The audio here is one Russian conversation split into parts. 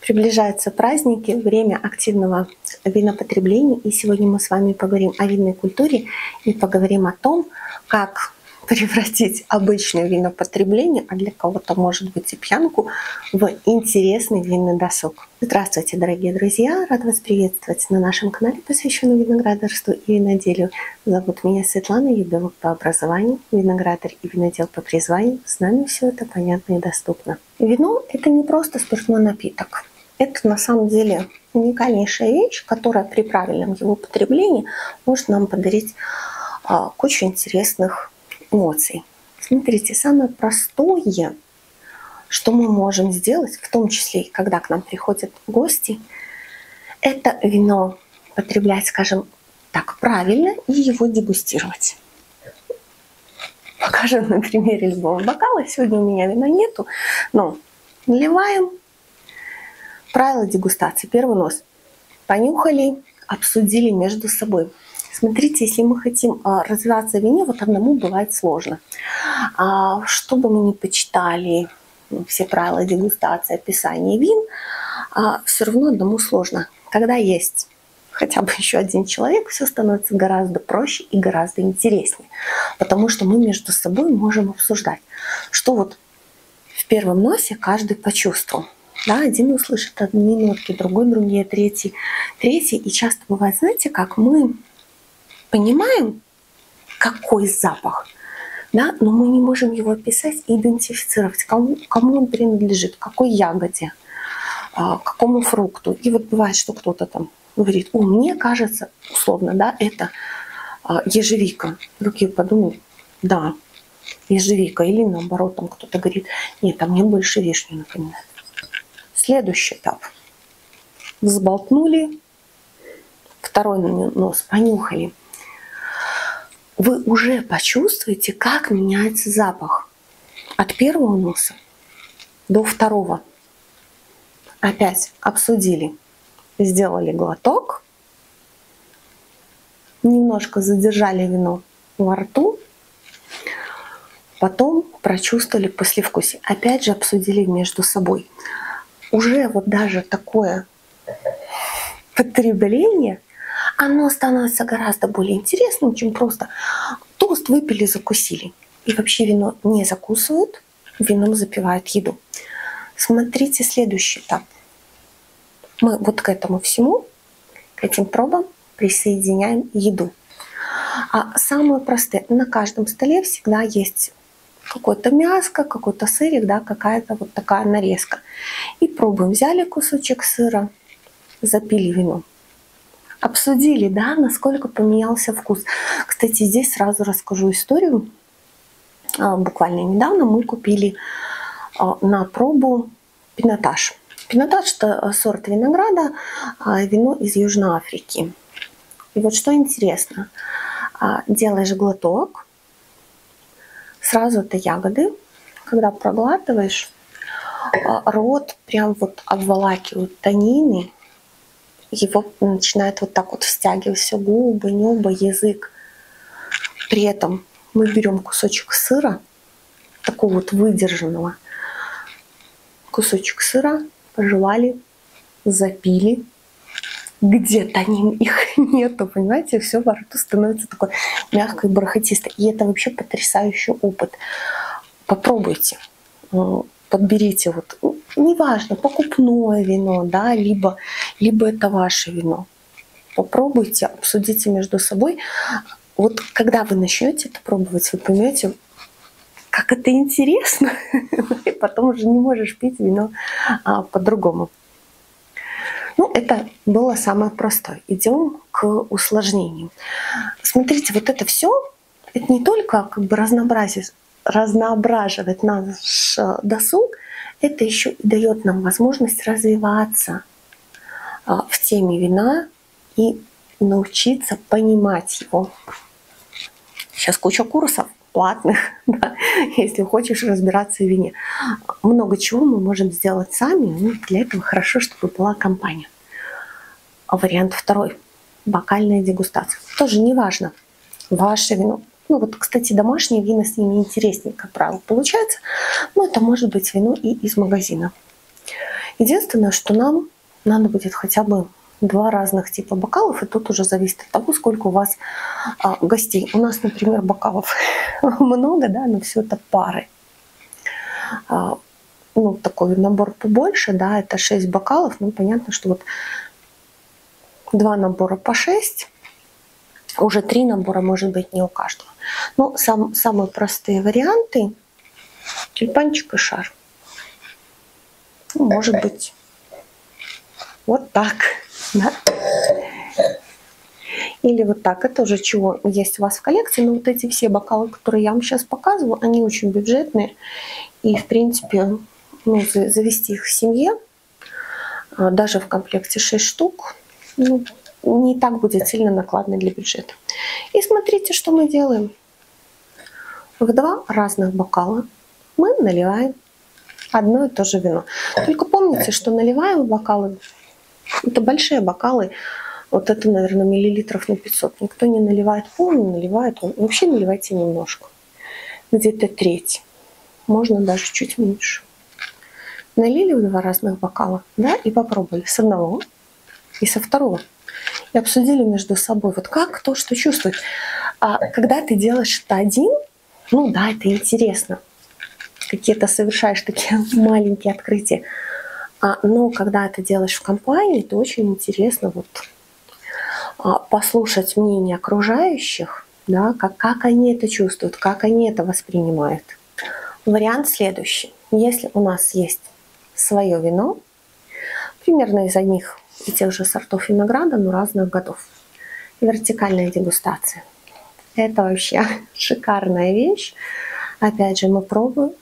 Приближаются праздники, время активного винопотребления, и сегодня мы с вами поговорим о винной культуре и поговорим о том, как превратить обычное винопотребление, а для кого-то может быть и пьянку, в интересный винный досуг. Здравствуйте, дорогие друзья! Рад вас приветствовать на нашем канале, посвященном виноградарству и виноделию. Зовут меня Светлана, я биолог по образованию, виноградарь и винодел по призванию. С нами все это понятно и доступно. Вино – это не просто спиртной напиток. Это на самом деле уникальнейшая вещь, которая при правильном его потреблении может нам подарить а, кучу интересных эмоций. Смотрите, самое простое, что мы можем сделать, в том числе и когда к нам приходят гости, это вино потреблять, скажем так, правильно и его дегустировать. Покажем на примере любого бокала. Сегодня у меня вина нету, но наливаем. Правила дегустации. Первый нос. Понюхали, обсудили между собой. Смотрите, если мы хотим а, развиваться в вине, вот одному бывает сложно. А, что бы мы ни почитали, ну, все правила дегустации, описания вин, а, все равно одному сложно. Когда есть хотя бы еще один человек, все становится гораздо проще и гораздо интереснее. Потому что мы между собой можем обсуждать, что вот в первом носе каждый почувствовал. Да, один услышит одни нотки, другой другие, третий, третий. И часто бывает, знаете, как мы понимаем, какой запах, да, но мы не можем его описать и идентифицировать, кому, кому он принадлежит, какой ягоде, а, какому фрукту. И вот бывает, что кто-то там говорит, о, мне кажется, условно, да, это а, ежевика. Другие подумают, да, ежевика. Или наоборот, там кто-то говорит, нет, а мне больше вишни напоминает. Следующий этап. Взболтнули, второй нос понюхали – вы уже почувствуете, как меняется запах от первого носа до второго. Опять обсудили, сделали глоток, немножко задержали вино во рту, потом прочувствовали послевкусие. Опять же обсудили между собой. Уже вот даже такое потребление – оно становится гораздо более интересным, чем просто тост выпили, закусили. И вообще вино не закусывают, вином запивают еду. Смотрите следующий этап. Мы вот к этому всему, к этим пробам присоединяем еду. А самое простое, на каждом столе всегда есть какое-то мяско, какой-то сырик, да, какая-то вот такая нарезка. И пробуем. Взяли кусочек сыра, запили вином обсудили, да, насколько поменялся вкус. Кстати, здесь сразу расскажу историю. А, буквально недавно мы купили а, на пробу пинотаж. Пинотаж – это сорт винограда, а, вино из Южной Африки. И вот что интересно, делаешь глоток, сразу это ягоды, когда проглатываешь, рот прям вот обволакивают танины, его начинает вот так вот стягивать все губы, небо, язык. При этом мы берем кусочек сыра, такого вот выдержанного, кусочек сыра, пожевали, запили, где-то они, их нету, понимаете, все во рту становится такой мягкой, бархатистой. И это вообще потрясающий опыт. Попробуйте подберите вот, ну, неважно, покупное вино, да, либо, либо это ваше вино. Попробуйте, обсудите между собой. Вот когда вы начнете это пробовать, вы поймете, как это интересно, и потом уже не можешь пить вино а, по-другому. Ну, это было самое простое. Идем к усложнению. Смотрите, вот это все, это не только как бы разнообразие разноображивать наш э, досуг, это еще и дает нам возможность развиваться а, в теме вина и научиться понимать его. Сейчас куча курсов платных, да, если хочешь разбираться в вине. Много чего мы можем сделать сами, но для этого хорошо, чтобы была компания. Вариант второй – бокальная дегустация. Тоже не важно, ваше вино, ну вот, кстати, домашние вина с ними интереснее, как правило, получается. Но это может быть вино и из магазина. Единственное, что нам надо будет хотя бы два разных типа бокалов, и тут уже зависит от того, сколько у вас а, гостей. У нас, например, бокалов много, да, но все это пары. А, ну, такой набор побольше, да, это 6 бокалов, ну, понятно, что вот два набора по 6, уже три набора может быть не у каждого. Но сам, самые простые варианты тюльпанчик и шар. Ну, может быть вот так. Да? Или вот так. Это уже чего есть у вас в коллекции. Но вот эти все бокалы, которые я вам сейчас показываю, они очень бюджетные. И, в принципе, ну, завести их в семье, а, даже в комплекте 6 штук, ну, не так будет сильно накладно для бюджета. И смотрите, что мы делаем. В два разных бокала мы наливаем одно и то же вино. Только помните, что наливаем бокалы это большие бокалы. Вот это, наверное, миллилитров на 500. Никто не наливает полный, наливает. Вообще наливайте немножко. Где-то треть. Можно даже чуть меньше. Налили в два разных бокала, да, и попробовали с одного и со второго. И обсудили между собой, вот как кто что чувствует. А когда ты делаешь это один, ну да, это интересно. Какие-то совершаешь такие маленькие открытия. А, но когда это делаешь в компании, то очень интересно вот а, послушать мнение окружающих, да, как, как они это чувствуют, как они это воспринимают. Вариант следующий. Если у нас есть свое вино, примерно из одних и тех же сортов винограда, но разных годов. Вертикальная дегустация. Это вообще шикарная вещь. Опять же, мы пробуем,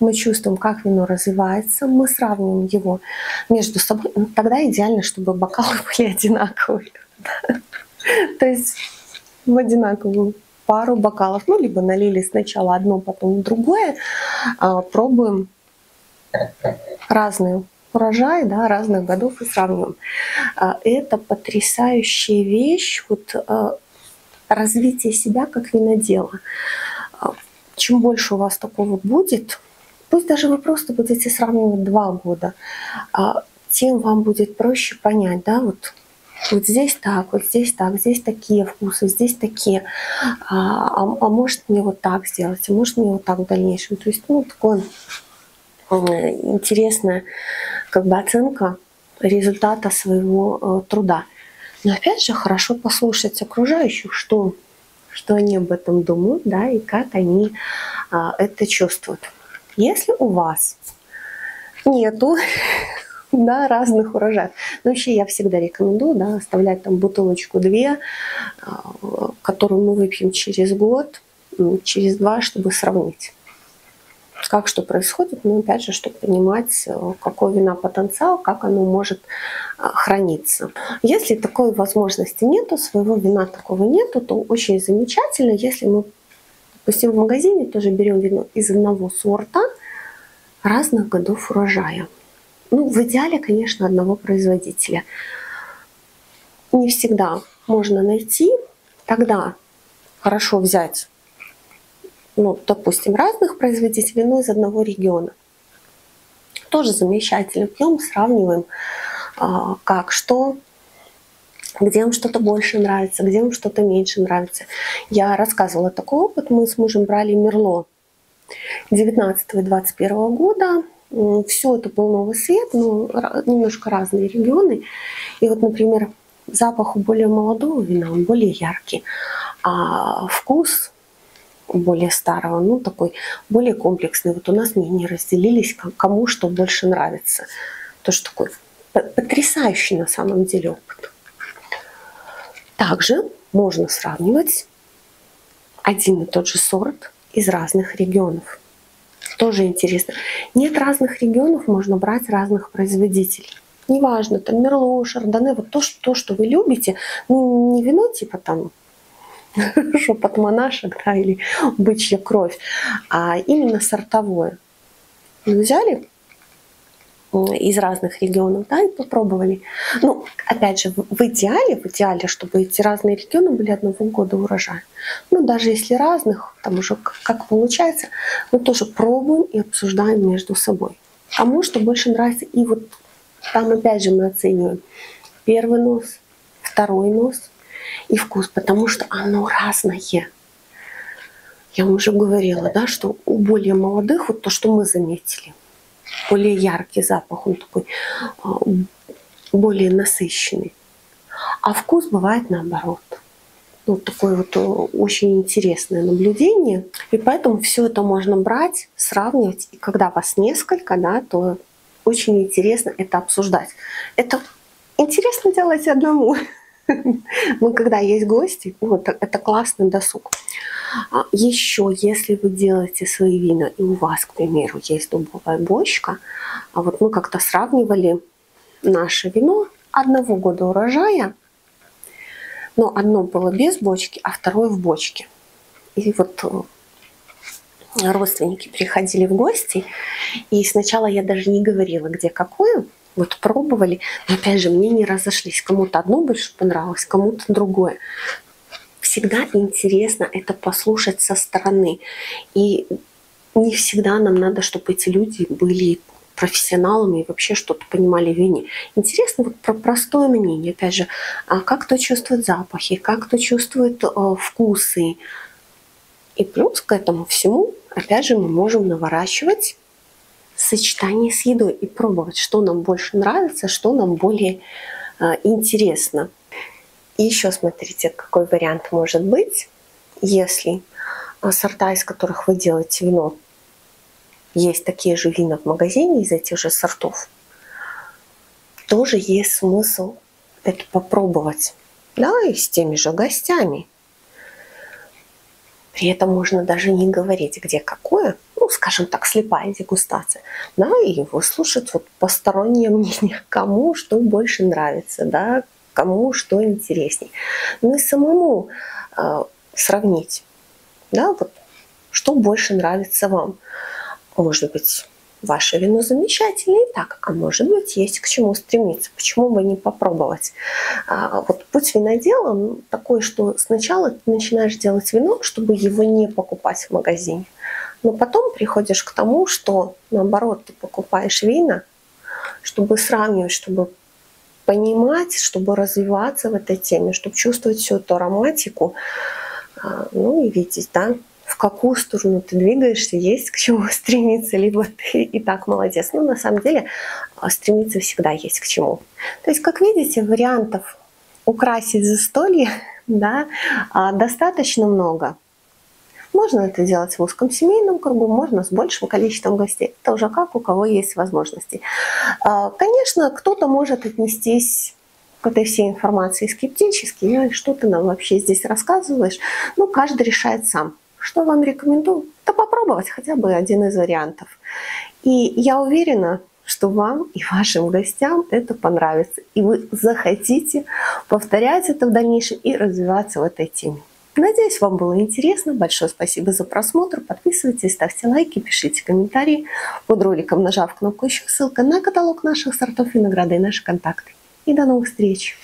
мы чувствуем, как вино развивается, мы сравниваем его между собой. Ну, тогда идеально, чтобы бокалы были одинаковые. То есть в одинаковую пару бокалов, ну, либо налили сначала одно, потом другое, а, пробуем разные урожаи да, разных годов и сравниваем. А, это потрясающая вещь, вот а, развитие себя как винодела. Чем больше у вас такого будет, Пусть даже вы просто будете сравнивать два года, а, тем вам будет проще понять, да, вот вот здесь так, вот здесь так, здесь такие вкусы, здесь такие. А, а, а может мне вот так сделать, а может мне вот так в дальнейшем. То есть, ну, такое интересная как бы оценка результата своего э, труда. Но опять же, хорошо послушать окружающих, что, что они об этом думают, да, и как они а, это чувствуют. Если у вас нету да, разных урожаев. Но вообще я всегда рекомендую да, оставлять там бутылочку-две, а, которую мы выпьем через год, через два, чтобы сравнить. Как что происходит, ну опять же, чтобы понимать, э, какой вина потенциал, как оно может а, храниться. Если такой возможности нету, своего вина такого нету, то очень замечательно, если мы Допустим, в магазине тоже берем вино из одного сорта разных годов урожая. Ну, в идеале, конечно, одного производителя. Не всегда можно найти. Тогда хорошо взять, ну, допустим, разных производителей, но из одного региона. Тоже замечательно. Пьем, сравниваем, а, как, что, где вам что-то больше нравится, где вам что-то меньше нравится. Я рассказывала такой опыт. Мы с мужем брали Мерло 19 и 21 года. Все это был новый свет, но немножко разные регионы. И вот, например, запах у более молодого вина, он более яркий, а вкус более старого, ну такой более комплексный. Вот у нас мнения разделились, кому что больше нравится. Тоже такой потрясающий на самом деле опыт. Также можно сравнивать один и тот же сорт из разных регионов. Тоже интересно. Нет разных регионов, можно брать разных производителей. Неважно, там Мерло, Шардоне, вот то, что, то, что вы любите, ну не вино типа там шепот монашек, да, или бычья кровь, а именно сортовое. Взяли из разных регионов, да, и попробовали. Ну, опять же, в идеале, в идеале, чтобы эти разные регионы были одного года урожая. Ну, даже если разных, там уже как получается, мы тоже пробуем и обсуждаем между собой. Кому что больше нравится. И вот Там опять же мы оцениваем первый нос, второй нос и вкус, потому что оно разное. Я вам уже говорила, да, что у более молодых, вот то, что мы заметили, более яркий запах, он такой а, более насыщенный. А вкус бывает наоборот. Ну, такое вот э, очень интересное наблюдение. И поэтому все это можно брать, сравнивать. И когда вас несколько, да, то очень интересно это обсуждать. Это интересно делать одному. Но когда есть гости, вот это классный досуг. А Еще, если вы делаете свои вина, и у вас, к примеру, есть дубовая бочка, а вот мы как-то сравнивали наше вино одного года урожая, но одно было без бочки, а второе в бочке. И вот э, родственники приходили в гости, и сначала я даже не говорила, где какое, вот пробовали, но опять же мне не разошлись. Кому-то одно больше понравилось, кому-то другое. Всегда интересно это послушать со стороны. И не всегда нам надо, чтобы эти люди были профессионалами и вообще что-то понимали в вине. Интересно вот про простое мнение, опять же, а как кто чувствует запахи, как кто чувствует э, вкусы. И плюс к этому всему, опять же, мы можем наворачивать сочетание с едой и пробовать, что нам больше нравится, что нам более э, интересно. И еще смотрите, какой вариант может быть, если э, сорта, из которых вы делаете вино, есть такие же вина в магазине из этих же сортов, тоже есть смысл это попробовать. Да, и с теми же гостями. При этом можно даже не говорить, где какое, ну, скажем так, слепая дегустация, да, и выслушать вот постороннее мнение, кому что больше нравится, да, кому что интересней. Ну и самому э, сравнить, да, вот что больше нравится вам. Может быть, ваше вино замечательное и так, а может быть, есть к чему стремиться. Почему бы не попробовать? А, вот путь винодела ну, такой, что сначала ты начинаешь делать вино, чтобы его не покупать в магазине. Но потом приходишь к тому, что наоборот, ты покупаешь вина, чтобы сравнивать, чтобы понимать, чтобы развиваться в этой теме, чтобы чувствовать всю эту ароматику, а, ну и видеть, да, в какую сторону ты двигаешься, есть к чему стремиться, либо ты и так молодец. Ну, на самом деле, а, стремиться всегда есть к чему. То есть, как видите, вариантов украсить застолье да, а, достаточно много. Можно это делать в узком семейном кругу, можно с большим количеством гостей. Это уже как у кого есть возможности. А, конечно, кто-то может отнестись к этой всей информации скептически. Ну, что ты нам вообще здесь рассказываешь? Ну, каждый решает сам. Что вам рекомендую? Да попробовать хотя бы один из вариантов. И я уверена, что вам и вашим гостям это понравится. И вы захотите повторять это в дальнейшем и развиваться в этой теме. Надеюсь, вам было интересно. Большое спасибо за просмотр. Подписывайтесь, ставьте лайки, пишите комментарии под роликом, нажав кнопку «Еще». Ссылка на каталог наших сортов винограда и наши контакты. И до новых встреч!